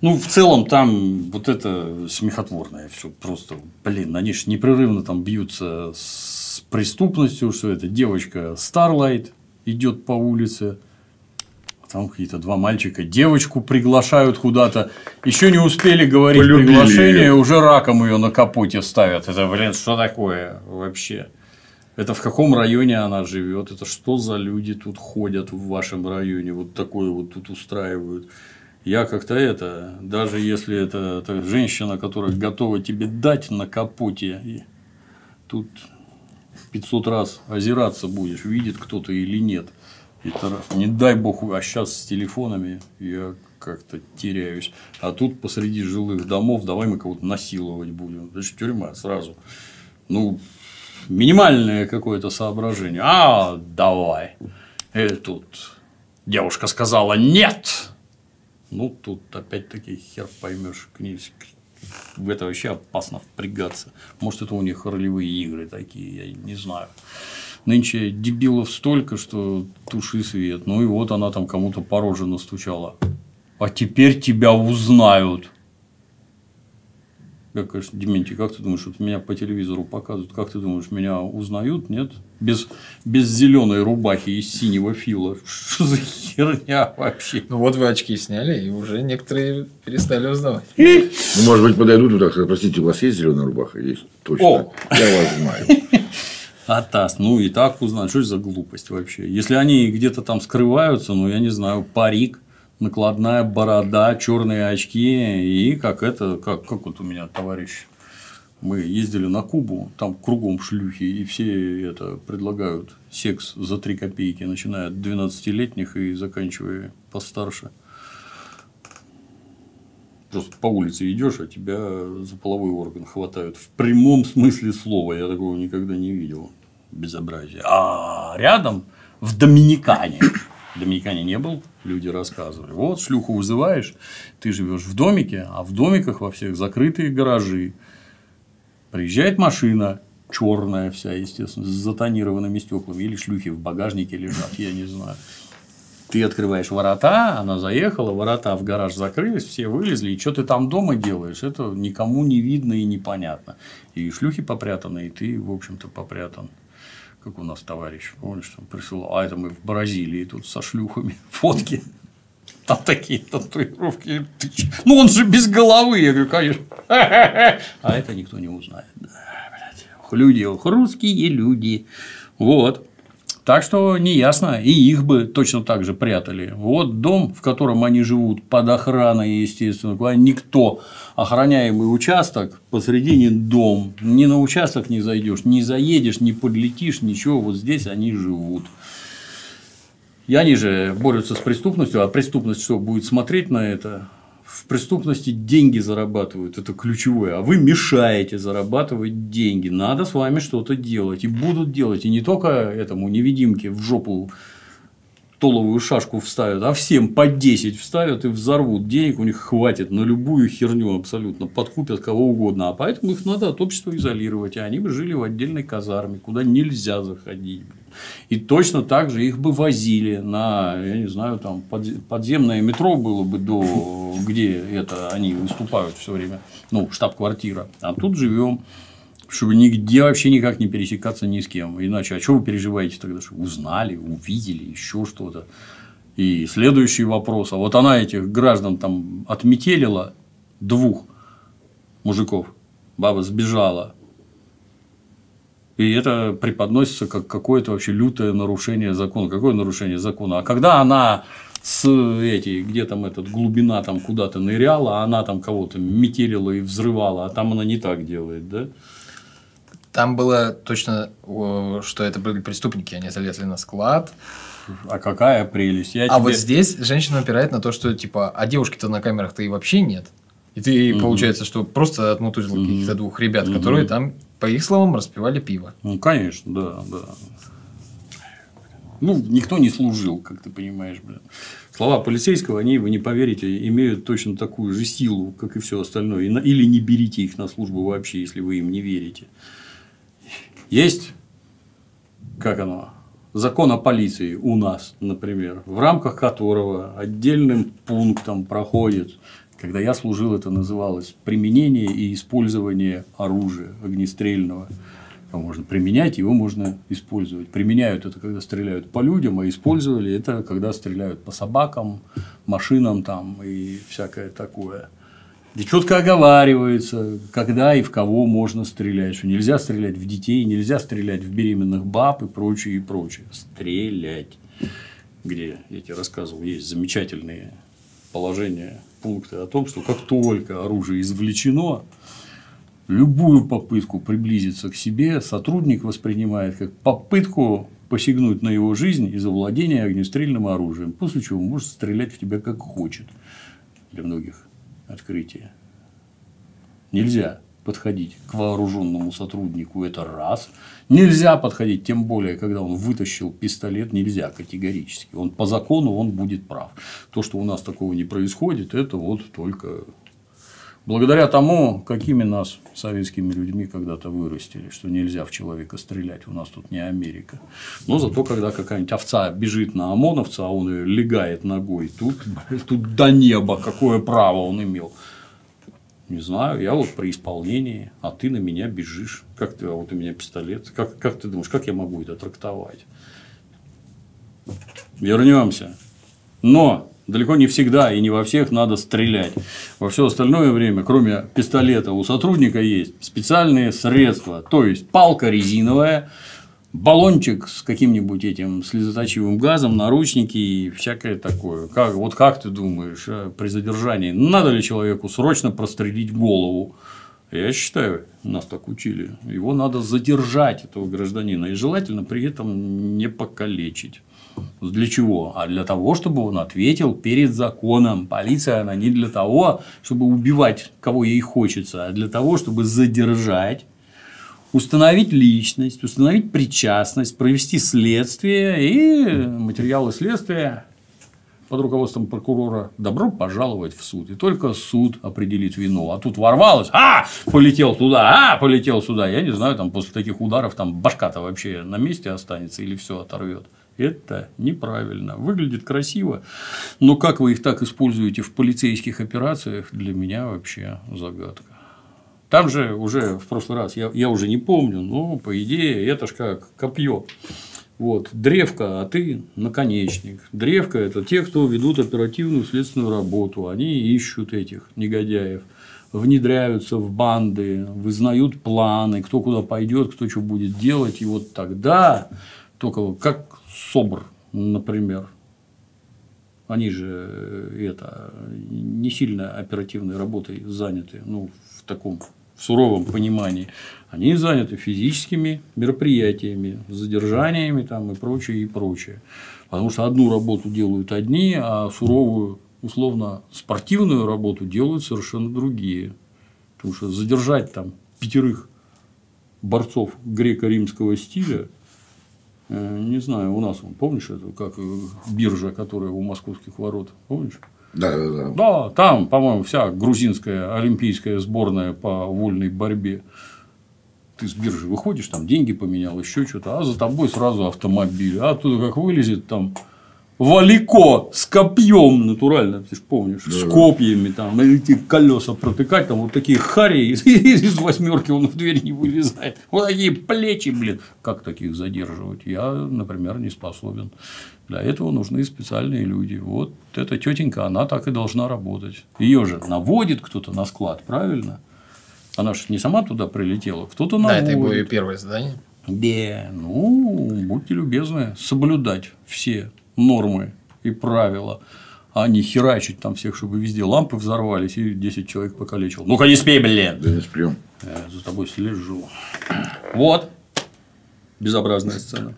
Ну, в целом, там вот это смехотворное все просто, блин, они же непрерывно там бьются с преступностью, что это девочка Starlight идет по улице, там какие-то два мальчика девочку приглашают куда-то, еще не успели говорить Полюбили приглашение, её. уже раком ее на капоте ставят. Это, блин, что такое вообще? Это в каком районе она живет? Это что за люди тут ходят в вашем районе? Вот такое вот тут устраивают. Я как-то это, даже если это, это женщина, которая готова тебе дать на капоте, тут 500 раз озираться будешь, видит кто-то или нет. Это. Не дай бог, а сейчас с телефонами я как-то теряюсь. А тут посреди жилых домов давай мы кого-то насиловать будем. Это тюрьма сразу. Ну, минимальное какое-то соображение. А, давай. И тут девушка сказала нет. Ну, тут опять-таки хер поймешь. К ней в это вообще опасно впрягаться. Может, это у них ролевые игры такие, я не знаю. Нынче дебилов столько, что туши свет. Ну и вот она там кому-то по роже настучала. А теперь тебя узнают. Я, конечно, Дементий, как ты думаешь, вот меня по телевизору показывают, как ты думаешь, меня узнают, нет? Без, без зеленой рубахи и синего фила. Что за херня вообще? Ну вот вы очки сняли, и уже некоторые перестали узнавать. Ну, может быть, подойдут и так сказать, простите, у вас есть зеленая рубаха? Есть. Точно. О! Я вас знаю. Атас, ну и так узнать, что это за глупость вообще. Если они где-то там скрываются, ну я не знаю, парик, накладная борода, черные очки и как это, как, как вот у меня товарищ, мы ездили на Кубу, там кругом шлюхи, и все это предлагают секс за 3 копейки, начиная от 12-летних и заканчивая постарше. Просто по улице идешь, а тебя за половой орган хватают. В прямом смысле слова. Я такого никогда не видел. Безобразие. А рядом в Доминикане. Доминикане не был, люди рассказывали. Вот шлюху вызываешь, ты живешь в домике, а в домиках во всех закрытые гаражи. Приезжает машина, черная вся, естественно, с затонированными стеклами, или шлюхи в багажнике лежат, я не знаю. Ты открываешь ворота, она заехала, ворота в гараж закрылись, все вылезли, и что ты там дома делаешь, это никому не видно и непонятно. И шлюхи попрятаны, и ты, в общем-то, попрятан. Как у нас товарищ, помнишь, там присылал, а это мы в Бразилии тут со шлюхами фотки. Там такие татуировки. Ну, он же без головы. Я говорю, конечно. А это никто не узнает. Да, блядь. Люди, русские люди. Вот. Так что неясно, и их бы точно так же прятали. Вот дом, в котором они живут, под охраной, естественно, куда никто, охраняемый участок, посредине дом, ни на участок не зайдешь, не заедешь, не подлетишь, ничего, вот здесь они живут. И они же борются с преступностью, а преступность что, будет смотреть на это? В преступности деньги зарабатывают, это ключевое, а вы мешаете зарабатывать деньги. Надо с вами что-то делать. И будут делать. И не только этому невидимке в жопу толовую шашку вставят, а всем по 10 вставят и взорвут. Денег у них хватит на любую херню абсолютно, подкупят кого угодно. А поэтому их надо от общества изолировать. И они бы жили в отдельной казарме, куда нельзя заходить. И точно так же их бы возили на, я не знаю, там подз- подземное метро было бы до, где это они выступают все время, ну, штаб-квартира. А тут живем, чтобы нигде вообще никак не пересекаться ни с кем. Иначе, а что вы переживаете тогда, что узнали, увидели, еще что-то? И следующий вопрос. А вот она этих граждан там отметелила двух мужиков. Баба сбежала. И это преподносится как какое-то вообще лютое нарушение закона. Какое нарушение закона? А когда она с эти, где там этот глубина там куда-то ныряла, а она там кого-то метелила и взрывала, а там она не так делает, да? Там было точно, что это были преступники, они залезли на склад. А какая прелесть. Я А тебе- вот здесь женщина опирает на то, что типа, а девушки-то на камерах-то и вообще нет. И ты, Мгм. получается, что просто отмутузил Мгм. каких-то двух ребят, Мгм. которые там, по их словам, распивали пиво. Ну, конечно, да, да. Ну, никто не служил, как ты понимаешь, блин. Слова полицейского, они, вы не поверите, имеют точно такую же силу, как и все остальное. Или не берите их на службу вообще, если вы им не верите. Есть, как оно, закон о полиции у нас, например, в рамках которого отдельным пунктом проходит, когда я служил, это называлось применение и использование оружия огнестрельного. Его можно применять, его можно использовать. Применяют это, когда стреляют по людям, а использовали это, когда стреляют по собакам, машинам там и всякое такое. И четко оговаривается, когда и в кого можно стрелять, что нельзя стрелять в детей, нельзя стрелять в беременных баб и прочее, и прочее. Стрелять. Где, я тебе рассказывал, есть замечательные положения, пункты о том, что как только оружие извлечено, любую попытку приблизиться к себе сотрудник воспринимает как попытку посягнуть на его жизнь из-за владения огнестрельным оружием, после чего может стрелять в тебя как хочет. Для многих открытие. Нельзя подходить к вооруженному сотруднику, это раз. Нельзя подходить, тем более, когда он вытащил пистолет, нельзя категорически. Он по закону он будет прав. То, что у нас такого не происходит, это вот только благодаря тому, какими нас советскими людьми когда-то вырастили, что нельзя в человека стрелять, у нас тут не Америка. Но зато, когда какая-нибудь овца бежит на ОМОНовца, а он ее легает ногой, тут, тут до неба, какое право он имел. Не знаю, я вот при исполнении, а ты на меня бежишь. Как ты, а вот у меня пистолет. Как, как ты думаешь, как я могу это трактовать? Вернемся. Но далеко не всегда и не во всех надо стрелять. Во все остальное время, кроме пистолета, у сотрудника есть специальные средства. То есть палка резиновая, баллончик с каким-нибудь этим слезоточивым газом, наручники и всякое такое. Как, вот как ты думаешь, э, при задержании надо ли человеку срочно прострелить голову? Я считаю, нас так учили. Его надо задержать, этого гражданина, и желательно при этом не покалечить. Для чего? А для того, чтобы он ответил перед законом. Полиция, она не для того, чтобы убивать, кого ей хочется, а для того, чтобы задержать установить личность, установить причастность, провести следствие и материалы следствия под руководством прокурора добро пожаловать в суд. И только суд определит вину. А тут ворвалось, а, полетел туда, а, полетел сюда. Я не знаю, там после таких ударов там башка-то вообще на месте останется или все оторвет. Это неправильно. Выглядит красиво, но как вы их так используете в полицейских операциях, для меня вообще загадка. Там же уже в прошлый раз, я, я уже не помню, но по идее это ж как копье. Вот, древко, а ты наконечник. Древко – это те, кто ведут оперативную следственную работу. Они ищут этих негодяев, внедряются в банды, вызнают планы, кто куда пойдет, кто что будет делать. И вот тогда, только как СОБР, например, они же э, это, не сильно оперативной работой заняты, ну, в таком в суровом понимании, они заняты физическими мероприятиями, задержаниями там, и прочее, и прочее. Потому что одну работу делают одни, а суровую, условно, спортивную работу делают совершенно другие. Потому что задержать там пятерых борцов греко-римского стиля, не знаю, у нас, помнишь, это как биржа, которая у московских ворот, помнишь? Да, да, да. Да, там, по-моему, вся грузинская олимпийская сборная по вольной борьбе. Ты с биржи выходишь, там деньги поменял, еще что-то, а за тобой сразу автомобиль. А оттуда как вылезет там Валико с копьем натурально, ты же помнишь, да. с копьями там, эти колеса протыкать, там вот такие хари из, из восьмерки он в дверь не вылезает. Вот такие плечи, блин. Как таких задерживать? Я, например, не способен. Для этого нужны специальные люди. Вот эта тетенька, она так и должна работать. Ее же наводит кто-то на склад, правильно? Она же не сама туда прилетела, кто-то наводит. Да, это было ее первое задание. Да, ну, будьте любезны соблюдать все нормы и правила, а не херачить там всех, чтобы везде лампы взорвались и 10 человек покалечил. Ну-ка не спей, блин! Да не сплю. Я за тобой слежу. Вот. Безобразная сцена.